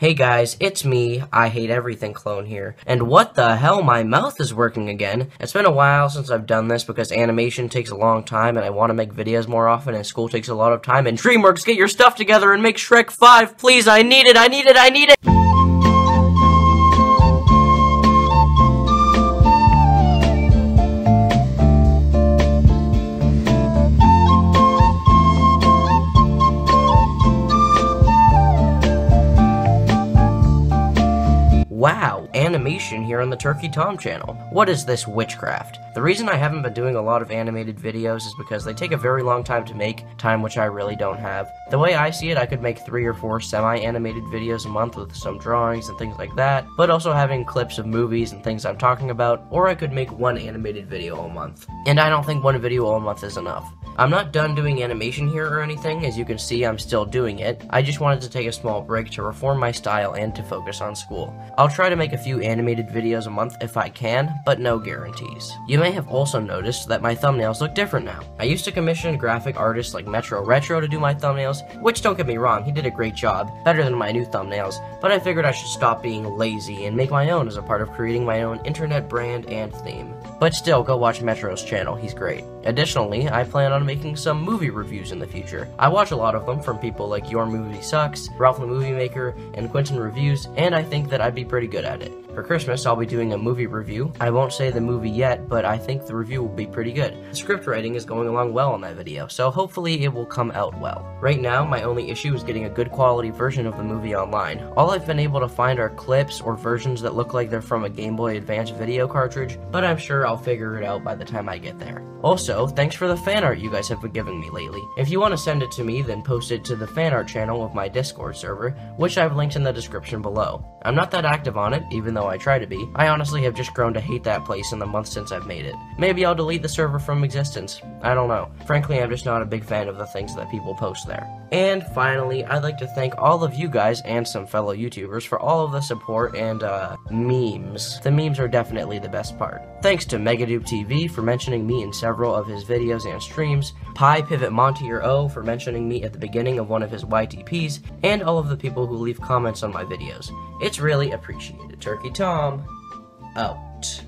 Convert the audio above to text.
Hey guys, it's me, I Hate Everything clone here. And what the hell, my mouth is working again. It's been a while since I've done this because animation takes a long time and I want to make videos more often and school takes a lot of time. And DreamWorks, get your stuff together and make Shrek 5, please, I need it, I need it, I need it! Wow, animation here on the Turkey Tom channel. What is this witchcraft? The reason I haven't been doing a lot of animated videos is because they take a very long time to make, time which I really don't have. The way I see it, I could make three or four semi-animated videos a month with some drawings and things like that, but also having clips of movies and things I'm talking about, or I could make one animated video a month. And I don't think one video a month is enough. I'm not done doing animation here or anything, as you can see I'm still doing it. I just wanted to take a small break to reform my style and to focus on school. I'll try to make a few animated videos a month if I can, but no guarantees. You may have also noticed that my thumbnails look different now. I used to commission graphic artists like Metro Retro to do my thumbnails, which don't get me wrong, he did a great job, better than my new thumbnails, but I figured I should stop being lazy and make my own as a part of creating my own internet brand and theme. But still, go watch Metro's channel, he's great. Additionally, I plan on making some movie reviews in the future. I watch a lot of them from people like Your Movie Sucks, Ralph the Movie Maker, and Quentin Reviews, and I think that I'd be pretty good at it. For Christmas, I'll be doing a movie review. I won't say the movie yet, but I think the review will be pretty good. The script writing is going along well on that video, so hopefully it will come out well. Right now, my only issue is getting a good quality version of the movie online. All I've been able to find are clips or versions that look like they're from a Game Boy Advance video cartridge, but I'm sure I'll figure it out by the time I get there. Also, thanks for the fan art you guys have been giving me lately. If you want to send it to me, then post it to the fan art channel of my Discord server, which I've linked in the description below. I'm not that active on it, even though I try to be. I honestly have just grown to hate that place in the months since I've made it. Maybe I'll delete the server from existence. I don't know. Frankly, I'm just not a big fan of the things that people post there. And finally, I'd like to thank all of you guys and some fellow YouTubers for all of the support and, uh, memes. The memes are definitely the best part. Thanks to Megadupe TV for mentioning me in several of his videos and streams, Pi Pivot Monty or O for mentioning me at the beginning of one of his YTPs, and all of the people who leave comments on my videos. It's really appreciated. Turkey Tom, out.